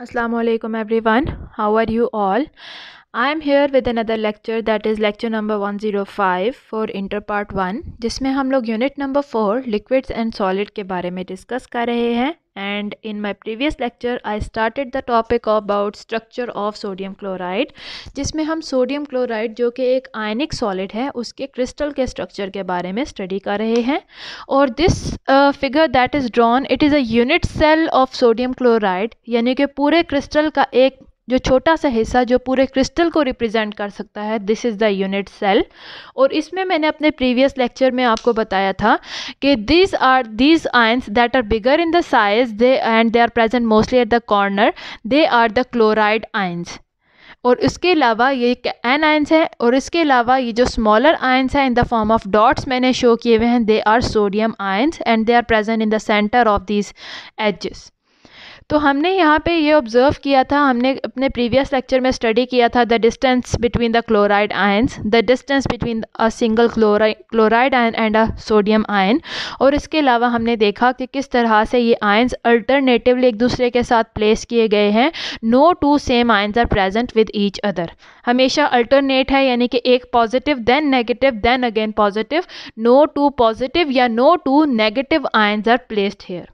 Assalamu alaikum everyone. How are you all? I am here with another lecture that is lecture number 105 for inter part 1 जिसमें हम लोग unit number 4 liquids and solid के बारे में discuss कर रहे हैं and in my previous lecture I started the topic about structure of sodium chloride जिसमें हम sodium chloride जो कि एक ionic solid है उसके crystal के structure के बारे में study कर रहे हैं और this uh, figure that is drawn it is a unit cell of sodium chloride यानी कि पूरे crystal का एक जो छोटा सा हिस्सा जो पूरे क्रिस्टल को रिप्रेजेंट कर सकता है this is the unit cell और इसमें मैंने अपने प्रीवियस लेक्चर में आपको बताया था कि this are these ions that are bigger in the size they and they are present mostly at the corner they are the chloride ions और इसके अलावा ये एन आयंस है, और इसके अलावा ये जो स्मॉलर आयंस हैं in the form of dots मैंने शो किए हुए हैं they are sodium ions and they are present in the centre of these edges तो हमने यहाँ पे ये ऑब्ज़र्व किया था, हमने अपने प्रीवियस लेक्चर में स्टडी किया था the distance between the chloride ions the distance between a single chloride ion and a sodium ion और इसके अलावा हमने देखा कि किस तरह से ये आयंस अल्टरनेटिवली एक दूसरे के साथ प्लेस किए गए हैं। No two same ions are present with each other हमेशा अल्टरनेट है, यानी कि एक positive then negative then again positive no two positive या no two negative ions are placed here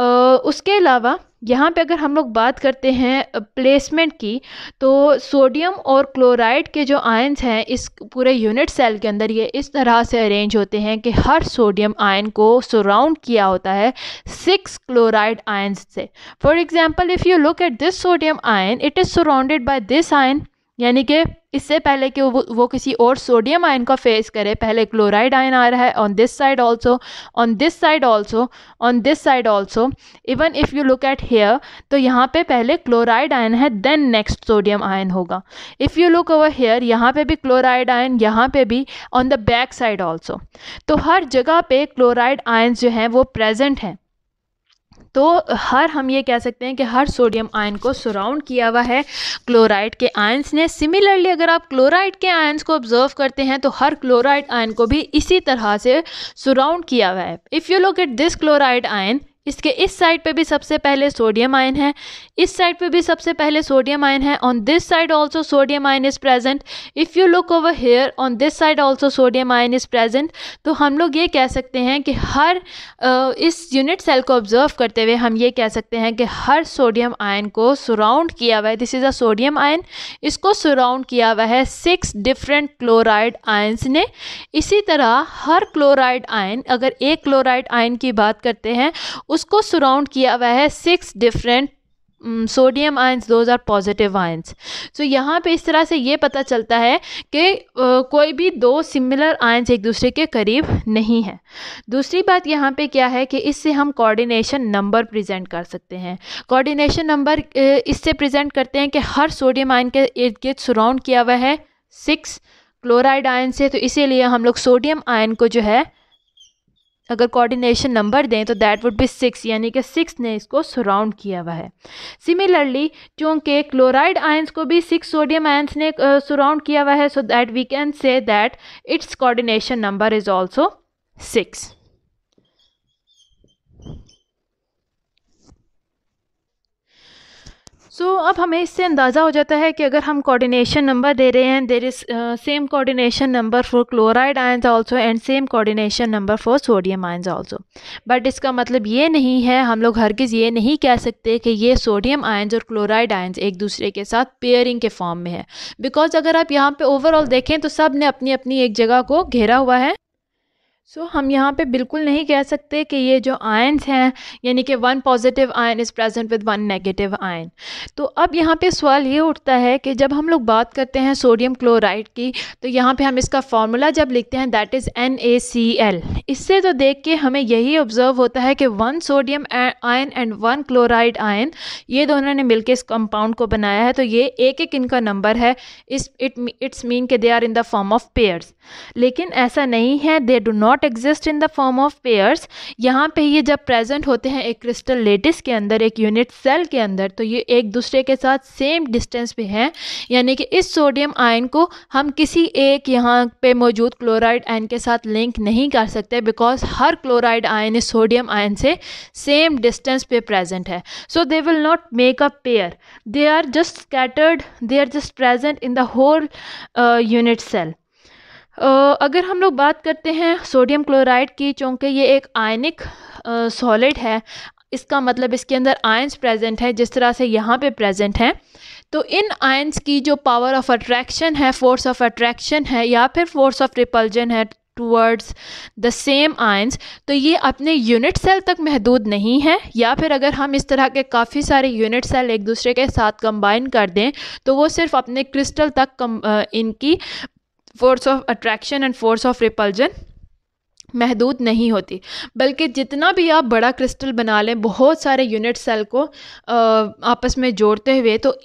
उसके अलावा यहाँ पे अगर हम लोग बात करते हैं प्लेसमेंट की तो सोडियम और क्लोराइड के जो आयंस हैं, इस पूरे यूनिट सेल के अंदर ये इस तरह से अरेंज होते हैं कि हर सोडियम आयन को सराउंड किया होता है सिक्स क्लोराइड आयंस से। For example if you look at this sodium ion it is surrounded by this ion यानी कि इससे पहले कि वो वो किसी और सोडियम आयन का फेस करे, पहले क्लोराइड आयन आ रहा है on this side also on this side also on this side also even if you look at here तो यहाँ पे पहले क्लोराइड आयन है देन नेक्स्ट सोडियम आयन होगा। If you look over here यहाँ पे भी क्लोराइड आयन, यहाँ पे भी on the back side also तो हर जगह पे क्लोराइड आयन जो हैं, वो प्रेजेंट हैं। तो हर हम ये कह सकते हैं कि हर सोडियम आयन को सराउंड किया हुआ है। क्लोराइड के आयंस ने। सिमिलरली अगर आप क्लोराइड के आयन्स को ऑब्ज़र्व करते हैं तो हर क्लोराइड आयन को भी इसी तरह से सराउंड किया हुआ है। If you look at this chloride ion इसके इस साइड पे भी सबसे पहले सोडियम आयन है। इस साइड पे भी सबसे पहले सोडियम आयन है। On this side also sodium ion is present if you look over here on this side also sodium ion is present तो हम लोग ये कह सकते हैं कि हर इस यूनिट सेल को ऑब्ज़र्व करते हुए हम ये कह सकते हैं कि हर सोडियम आयन को सराउंड किया हुआ है। This is a sodium ion इसको सराउंड किया हुआ है। सिक्स डिफरेंट क्लोराइड आयन्स ने। इसी तरह हर क्लोराइड आयन अगर एक क्लोराइड आयन की बात करते हैं उसको सराउंड किया हुआ है six different sodium ions those are positive ions so यहाँ पे इस तरह से ये पता चलता है कि कोई भी दो सिमिलर आयंस एक दूसरे के करीब नहीं है। दूसरी बात यहाँ पे क्या है कि इससे हम कोऑर्डिनेशन नंबर प्रेजेंट कर सकते हैं। कोऑर्डिनेशन नंबर इससे प्रेजेंट करते हैं कि हर सोडियम आयन के इर्द गिर्द सराउंड किया हुआ है सिक्स क्लोराइड आयन से। तो इसीलिए हम लोग सोडियम आयन को जो है अगर कोऑर्डिनेशन नंबर दें तो दैट वुड बी सिक्स यानी कि सिक्स ने इसको सराउंड किया हुआ है। सिमिलरली चूँकि क्लोराइड आयंस को भी सिक्स सोडियम आयंस ने सराउंड किया हुआ है so that we can say that its coordination number is also six so so, अब हमें इससे अंदाज़ा हो जाता है कि अगर हम कोऑर्डिनेशन नंबर दे रहे हैं there is same coordination number for chloride ions also and same coordination number for sodium ions also but इसका मतलब ये नहीं है हम लोग हरगिज़ ये नहीं कह सकते कि ये सोडियम आयंस और क्लोराइड आयंस एक दूसरे के साथ पेयरिंग के फॉर्म में है। बिकॉज़ अगर आप यहाँ पर ओवरऑल देखें तो सबने अपनी अपनी एक जगह को घेरा हुआ है। सो so, हम यहाँ पे बिल्कुल नहीं कह सकते कि ये जो आयन्स हैं यानी कि one positive ion is present with one negative ion तो अब यहाँ पे सवाल ये उठता है कि जब हम लोग बात करते हैं सोडियम क्लोराइड की तो यहाँ पे हम इसका फार्मूला जब लिखते हैं that is N A C L इससे तो देख के हमें यही ऑब्ज़र्व होता है कि one sodium ion and one chloride ion ये दोनों ने मिलकर इस कंपाउंड को बनाया है तो ये एक एक इनका नंबर है। इस इट इट्स मीन के they are in the form of pairs लेकिन ऐसा नहीं है they do not not exist in the form of pairs यहाँ पे ये जब प्रेजेंट होते हैं एक क्रिस्टल लेटिस के अंदर, एक यूनिट सेल के अंदर तो ये एक दूसरे के साथ सेम डिस्टेंस पे हैं। यानी कि इस सोडियम आयन को हम किसी एक यहाँ पे मौजूद क्लोराइड आयन के साथ लिंक नहीं कर सकते बिकॉज़ हर क्लोराइड आयन इस सोडियम आयन से सेम डिस्टेंस पे प्रेजेंट है। So they will not make a pair they are just scattered they are just present in the whole unit cell अगर हम लोग बात करते हैं सोडियम क्लोराइड की चूँकि ये एक आयनिक सॉलिड है इसका मतलब इसके अंदर आयंस प्रेजेंट है जिस तरह से यहाँ पे प्रेजेंट हैं तो इन आयंस की जो पावर ऑफ़ अट्रैक्शन है फोर्स ऑफ़ अट्रैक्शन है या फिर फोर्स ऑफ़ रिपल्जन है टूवर्ड्स द सेम आयंस तो ये अपने यूनिट सेल तक महदूद नहीं है या फिर अगर हम इस तरह के काफ़ी सारे यूनिट सेल एक दूसरे के साथ कंबाइन कर दें तो वो सिर्फ़ अपने क्रिस्टल तक कम, इनकी force of attraction and force of repulsion महदूद नहीं होती। बल्कि जितना भी आप बड़ा क्रिस्टल बना लें, बहुत सारे यूनिट सेल को आपस में जोड़ते हुए तो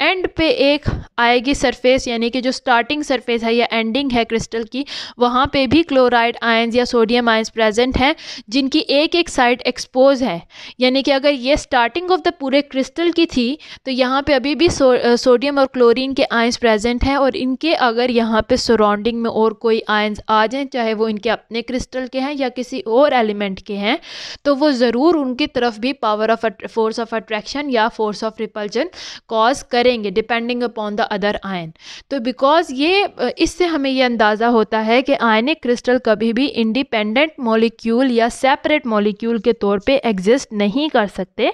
एंड पे एक आएगी सरफेस, यानी कि जो स्टार्टिंग सरफेस है या एंडिंग है क्रिस्टल की, वहाँ पे भी क्लोराइड आयंस या सोडियम आयंस प्रेजेंट हैं, जिनकी एक एक साइड एक्सपोज है। यानी कि अगर ये स्टार्टिंग ऑफ़ द पूरे क्रिस्टल की थी तो यहाँ पे अभी भी सोडियम और क्लोरीन के आयंस प्रेजेंट हैं और इनके अगर यहाँ पे सराउंडिंग में और कोई आयंस आ जाएँ, चाहे वो इनके अपने क्रिस्टल के हैं या किसी और एलिमेंट के हैं तो वो ज़रूर उनकी तरफ़ भी power of force of attraction या फोर्स ऑफ़ रिपल्जन कॉज करें। करेंगे depending upon the other ion तो बिकॉज़ ये इससे हमें ये अंदाज़ा होता है कि आयनिक क्रिस्टल कभी भी इंडिपेंडेंट मॉलिक्यूल या सेपरेट मॉलिक्यूल के तौर पे एग्जिस्ट नहीं कर सकते।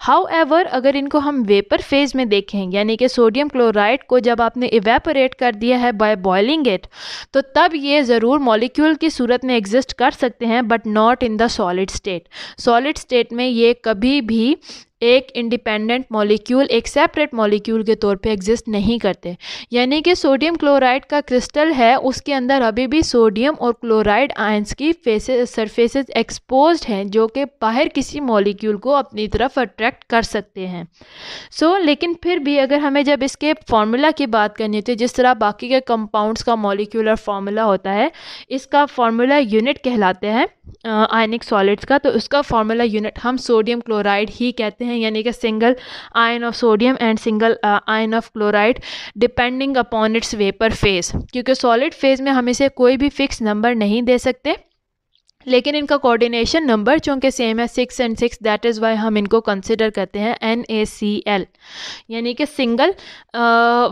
हाउ अगर इनको हम वेपर फ़ेज़ में देखें, यानी कि सोडियम क्लोराइड को जब आपने इवेपोरेट कर दिया है बाय बॉइलिंग इट तो तब ये ज़रूर मॉलिक्यूल की सूरत में एग्जिस्ट कर सकते हैं but not in the solid state solid state में ये कभी भी एक इंडिपेंडेंट मॉलिक्यूल एक सेपरेट मॉलिक्यूल के तौर पे एग्जिस्ट नहीं करते। यानी कि सोडियम क्लोराइड का क्रिस्टल है उसके अंदर अभी भी सोडियम और क्लोराइड आयंस की फेसेस सरफेसेस एक्सपोज्ड हैं जो कि बाहर किसी मॉलिक्यूल को अपनी तरफ़ अट्रैक्ट कर सकते हैं। सो so, लेकिन फिर भी अगर हमें जब इसके फार्मूला की बात करनी होती है जिस तरह बाकी के कंपाउंड्स का मॉलिक्यूलर फार्मूला होता है इसका फार्मूला यूनिट कहलाते हैं आयनिक सॉलिड्स का तो उसका फार्मूला यूनिट हम सोडियम क्लोराइड ही कहते हैं यानी कि single ion of sodium and single ion of chloride depending upon its vapour phase क्योंकि सॉलिड फ़ेज़ में हम इसे कोई भी फिक्स नंबर नहीं दे सकते लेकिन इनका कोऑर्डिनेशन नंबर चूँकि सेम है six and six that is why हम इनको कंसिडर करते हैं एन ए सी एल यानी कि सिंगल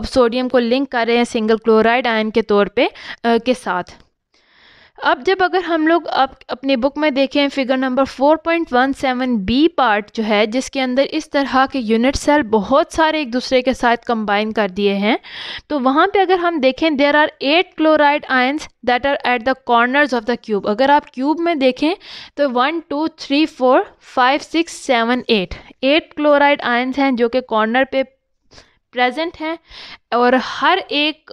सोडियम को लिंक कर रहे हैं सिंगल क्लोराइड आयन के तौर पे आ, के साथ। अब जब अगर हम लोग अब अपनी बुक में देखें फिगर नंबर 4.17 बी पार्ट जो है, जिसके अंदर इस तरह के यूनिट सेल बहुत सारे एक दूसरे के साथ कंबाइन कर दिए हैं तो वहाँ पे अगर हम देखें there are at chloride ions that are at the corners of the cube अगर आप क्यूब में देखें तो one two three four five six seven eight eight chloride ions हैं जो कि कॉर्नर पे प्रेजेंट हैं और हर एक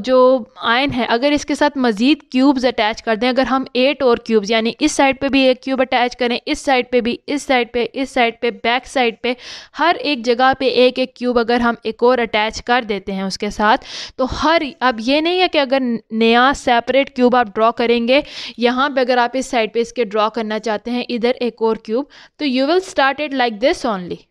जो आयन है, अगर इसके साथ मज़ीद क्यूब्स अटैच कर दें, अगर हम एट और क्यूब्स, यानी इस साइड पे भी एक क्यूब अटैच करें, इस साइड पे भी, इस साइड पे, इस साइड पे, बैक साइड पे, हर एक जगह पे एक एक क्यूब अगर हम एक और अटैच कर देते हैं उसके साथ तो हर, अब ये नहीं है कि अगर नया सेपरेट क्यूब आप ड्रॉ करेंगे, यहाँ पर अगर आप इस साइड पर इसके ड्रॉ करना चाहते हैं, इधर एक और क्यूब तो you will start it like this only.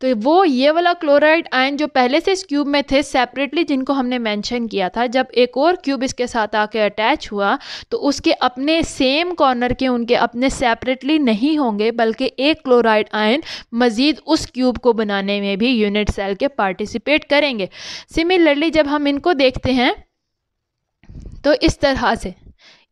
तो वो ये वाला क्लोराइड आयन जो पहले से इस क्यूब में थे सेपरेटली जिनको हमने मेंशन किया था, जब एक और क्यूब इसके साथ आके अटैच हुआ तो उसके अपने सेम कॉर्नर के उनके अपने सेपरेटली नहीं होंगे, बल्कि एक क्लोराइड आयन मज़ीद उस क्यूब को बनाने में भी यूनिट सेल के पार्टिसिपेट करेंगे। सिमिलरली जब हम इनको देखते हैं तो इस तरह से,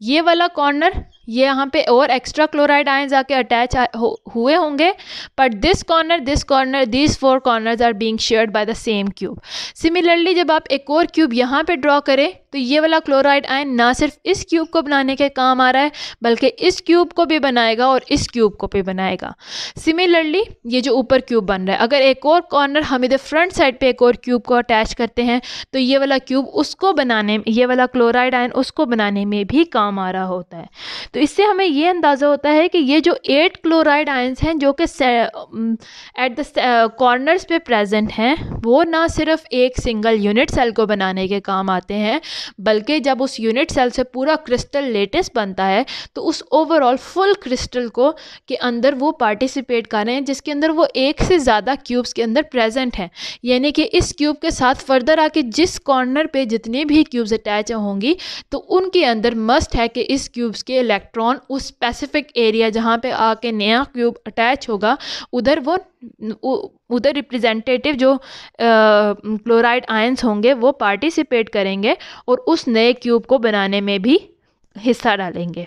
ये वाला कॉर्नर ये यहाँ पे और एक्स्ट्रा क्लोराइड आयन जाके अटैच हो, हुए होंगे। But this corner this corner this four corners are being shared by the same cube similarly जब आप एक और क्यूब यहाँ पे ड्रॉ करें तो ये वाला क्लोराइड आयन ना सिर्फ़ इस क्यूब को बनाने के काम आ रहा है बल्कि इस क्यूब को भी बनाएगा और इस क्यूब को भी बनाएगा। सिमिलरली ये जो ऊपर क्यूब बन रहा है अगर एक और कॉर्नर हम इधर फ्रंट साइड पे एक और क्यूब को अटैच करते हैं तो ये वाला क्यूब उसको बनाने ये वाला क्लोराइड आयन उसको बनाने में भी काम आ रहा होता है। तो इससे हमें ये अंदाज़ा होता है कि ये जो एट क्लोराइड आयंस हैं, जो कि एट द कॉर्नर्स पे प्रेजेंट हैं, वो ना सिर्फ़ एक सिंगल यूनिट सेल को बनाने के काम आते हैं, बल्कि जब उस यूनिट सेल से पूरा क्रिस्टल लेटेस्ट बनता है तो उस ओवरऑल फुल क्रिस्टल को के अंदर वो पार्टिसिपेट कर रहे हैं, जिसके अंदर वो एक से ज़्यादा क्यूब्स के अंदर प्रेजेंट हैं। यानी कि इस क्यूब के साथ फर्दर आके जिस कॉर्नर पे जितने भी क्यूब्स अटैच होंगी तो उनके अंदर मस्ट है कि इस क्यूब्स के इलेक्ट्रॉन उस स्पेसिफिक एरिया जहाँ पे आके नया क्यूब अटैच होगा, उधर वो उधर रिप्रेजेंटेटिव जो क्लोराइड आयंस होंगे, वो पार्टिसिपेट करेंगे और उस नए क्यूब को बनाने में भी हिस्सा डालेंगे।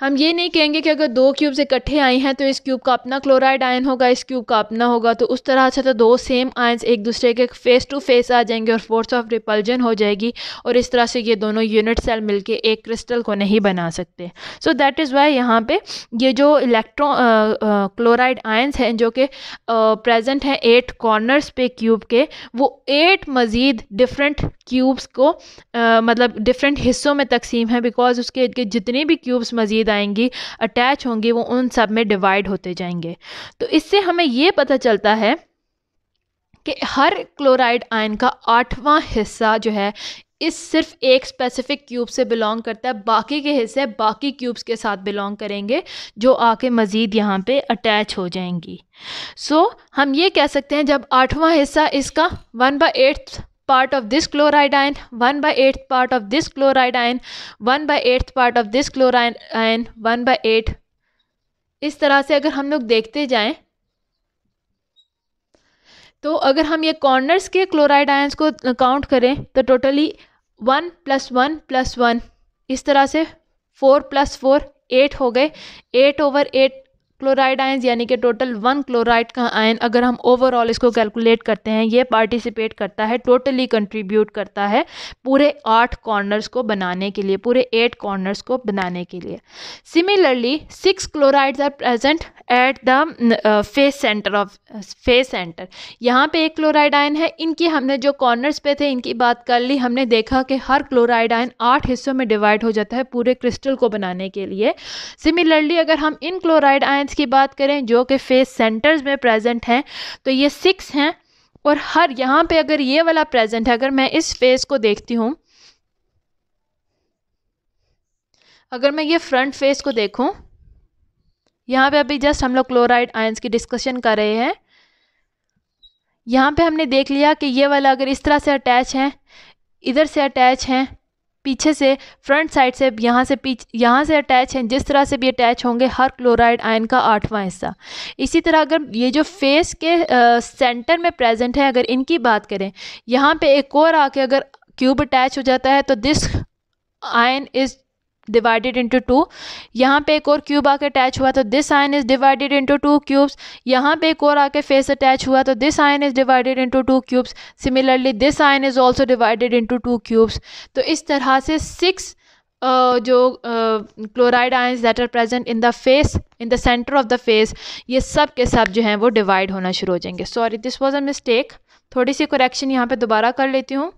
हम ये नहीं कहेंगे कि अगर दो क्यूब्स इकट्ठे आए हैं तो इस क्यूब का अपना क्लोराइड आयन होगा इस क्यूब का अपना होगा तो उस तरह से तो दो सेम आयन्स एक दूसरे के फेस टू फेस आ जाएँगे और फोर्स ऑफ़ रिपल्जन हो जाएगी और इस तरह से ये दोनों यूनिट सेल मिलके एक क्रिस्टल को नहीं बना सकते। सो दैट इज़ वाई यहाँ पे ये जो इलेक्ट्रॉन क्लोराइड आयन्स हैं जो कि प्रेजेंट हैं एट कॉर्नर्स पे क्यूब के वो एट मज़ीद डिफरेंट क्यूब्स को uh, मतलब डिफरेंट हिस्सों में तकसीम है बिकॉज़ उसके जितने भी क्यूब्स मज़ीद मज़ीद अटैच होंगी वो उन सब में डिवाइड होते जाएँगे। तो इससे हमें ये पता चलता है कि हर क्लोराइड आयन का आठवां हिस्सा जो है इस सिर्फ़ एक स्पेसिफिक क्यूब से बिलोंग करता है बाकी के हिस्से बाकी क्यूब्स के साथ बिलोंग करेंगे जो आके मज़ीद यहाँ पे अटैच हो जाएँगी। सो so, हम ये कह सकते हैं जब आठवां हिस्सा इसका one by eighth part of this chloride ion 1 by 8th part of this chloride ion 1 by 8th part of this chloride ion 1 by 8 इस तरह से अगर हम लोग देखते जाएँ तो अगर हम ये कॉर्नर्स के क्लोराइड आयंस को काउंट करें तो totally one plus one plus one इस तरह से फोर प्लस फोर एट हो गए. Eight over eight chloride ion यानी कि टोटल वन क्लोराइड का आयन अगर हम ओवरऑल इसको कैलकुलेट करते हैं, ये पार्टिसिपेट करता है टोटली कंट्रीब्यूट करता है पूरे आठ कॉर्नर्स को बनाने के लिए, पूरे एट कॉर्नर्स को बनाने के लिए। Similarly six chlorides are present at the face center of face center यहाँ पे एक क्लोराइड आयन है, इनकी हमने जो कॉर्नर्स पे थे, इनकी बात कर ली, हमने देखा कि हर क्लोराइड आयन आठ हिस्सों में डिवाइड हो जाता है पूरे क्रिस्टल को बनाने के लिए। सिमिलरली अगर हम इन क्लोराइड आयन की बात करें, जो कि फेस सेंटर्स में प्रेजेंट हैं तो ये सिक्स हैं, और हर यहाँ पे अगर ये वाला प्रेजेंट है, अगर मैं इस फेस को देखती हूँ, अगर मैं ये फ्रंट फेस को देखूँ, यहाँ पे अभी जस्ट हम लोग क्लोराइड आयंस की डिस्कशन कर रहे हैं, यहाँ पे हमने देख लिया कि ये वाला अगर इस तरह से अटैच है, इधर से अटैच हैं पीछे से फ्रंट साइड से यहाँ से पीछ यहाँ से अटैच हैं जिस तरह से भी अटैच होंगे हर क्लोराइड आयन का आठवां हिस्सा। इसी तरह अगर ये जो फेस के आ, सेंटर में प्रेजेंट है अगर इनकी बात करें यहाँ पे एक और आके अगर क्यूब अटैच हो जाता है तो this ion is divided into two यहाँ पे एक और क्यूब आके अटैच हुआ तो this ion is divided into two cubes यहाँ पे एक और आके फेस अटैच हुआ तो this ion is divided into two cubes similarly this ion is also divided into two cubes तो इस तरह से सिक्स जो chloride ions that are present in the face in the center of the face ये सब के सब जो हैं वो डिवाइड होना शुरू हो जाएँगे. Sorry this was a mistake थोड़ी सी करेक्शन यहाँ पे दोबारा कर लेती हूँ.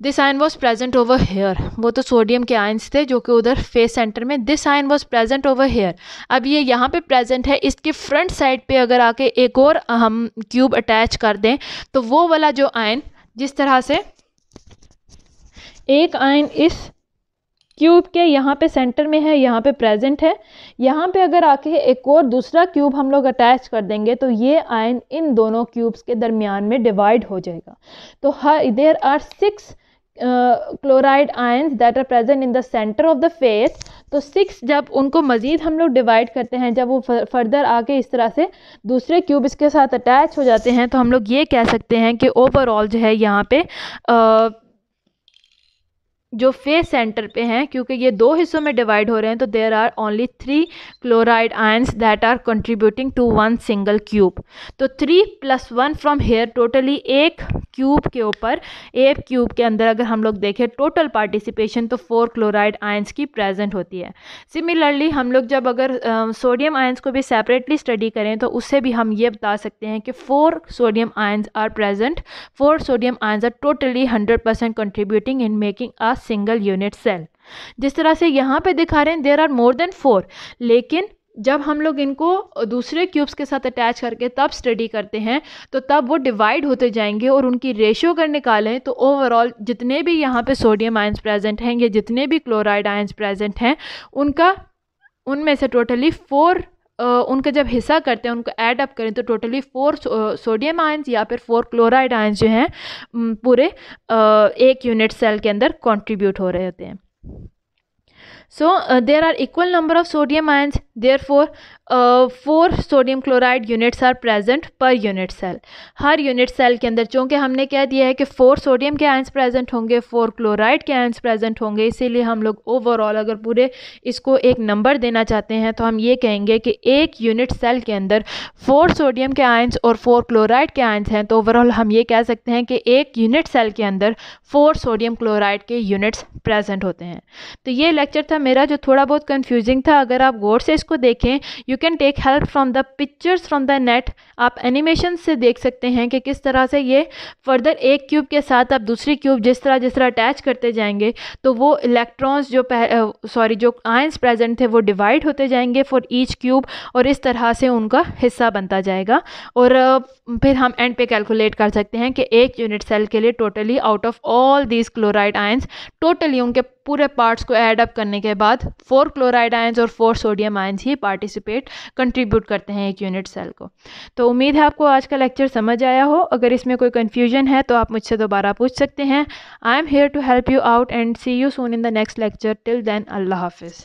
This ion was present over here वो तो सोडियम के आयन्स थे जो कि उधर फेस सेंटर में this ion was present over here अब ये यहाँ पे प्रेजेंट है, इसके फ्रंट साइड पे अगर आके एक और हम क्यूब अटैच कर दें तो वो वाला जो आयन जिस तरह से एक आयन इस क्यूब के यहाँ पे सेंटर में है, यहाँ पे प्रेजेंट है, यहाँ पे अगर आके एक और दूसरा क्यूब हम लोग अटैच कर देंगे तो ये आयन इन दोनों क्यूब्स के दरमियान में डिवाइड हो जाएगा। तो here there are six chloride ions that are present in the center of the face तो सिक्स जब उनको मज़ीद हम लोग डिवाइड करते हैं जब वो फर्दर आके इस तरह से दूसरे क्यूब इसके साथ अटैच हो जाते हैं तो हम लोग ये कह सकते हैं कि ओवरऑल जो है यहाँ पे uh, जो फेस सेंटर पे हैं क्योंकि ये दो हिस्सों में डिवाइड हो रहे हैं तो there are only three chloride ions that are contributing to one single cube तो three plus one from here totally एक क्यूब के ऊपर एक क्यूब के अंदर अगर हम लोग देखें टोटल पार्टिसिपेशन तो फोर क्लोराइड आयंस की प्रेजेंट होती है। सिमिलरली हम लोग जब अगर सोडियम uh, आयंस को भी सेपरेटली स्टडी करें तो उससे भी हम ये बता सकते हैं कि four sodium ions are present four sodium ions are totally hundred percent contributing in making a single unit cell जिस तरह से यहाँ पे दिखा रहे हैं there are more than four लेकिन जब हम लोग इनको दूसरे क्यूब्स के साथ अटैच करके तब स्टडी करते हैं तो तब वो डिवाइड होते जाएँगे और उनकी रेशियो अगर निकालें तो ओवरऑल जितने भी यहाँ पे सोडियम आयंस प्रेजेंट हैं, या जितने भी क्लोराइड आयंस प्रेजेंट हैं, उनका, उनमें से टोटली फोर उनका जब हिस्सा करते हैं, उनको ऐड अप करें तो टोटली फोर सोडियम आयंस या फिर फोर क्लोराइड आयंस जो हैं पूरे एक यूनिट सेल के अंदर कंट्रीब्यूट हो रहे होते हैं। So there are equal number of sodium sodium ions, therefore four sodium chloride units are present per unit cell her unit cell के अंदर, चूँकि हमने कह दिया है कि फोर सोडियम के आयंस प्रेजेंट होंगे फोर क्लोराइड के आयंस प्रेजेंट होंगे, इसीलिए हम लोग ओवरऑल अगर पूरे इसको एक नंबर देना चाहते हैं तो हम ये कहेंगे कि एक यूनिट सेल के अंदर फोर सोडियम के आयंस और फोर क्लोराइड के आयंस हैं तो ओवरऑल हम ये कह सकते हैं कि एक यूनिट सेल के अंदर फोर सोडियम क्लोराइड के यूनिट्स प्रेजेंट होते हैं। तो ये लेक्चर था, मेरा जो थोड़ा बहुत कन्फ्यूजिंग था, अगर आप गौर से इसको देखें you can take help from the pictures from the net आप एनिमेशन से देख सकते हैं कि किस तरह से ये फर्दर एक क्यूब के साथ आप दूसरी क्यूब जिस तरह जिस तरह अटैच करते जाएँगे तो वो इलेक्ट्रॉन्स जो सॉरी जो आयंस प्रेजेंट थे, वो डिवाइड होते जाएँगे फॉर ईच क्यूब और इस तरह से उनका हिस्सा बनता जाएगा। और फिर हम एंड पे कैलकुलेट कर सकते हैं कि एक यूनिट सेल के लिए totally out of all these chloride ions totally उनके पूरे पार्ट्स को ऐड अप करने के बाद फोर क्लोराइड आयंस और फोर सोडियम आयंस ही पार्टिसिपेट कंट्रीब्यूट करते हैं एक यूनिट सेल को। तो उम्मीद है आपको आज का लेक्चर समझ आया हो। अगर इसमें कोई कन्फ्यूज़न है तो आप मुझसे दोबारा पूछ सकते हैं। I am here to help you out and see you soon in the next lecture till then Allah हाफिज़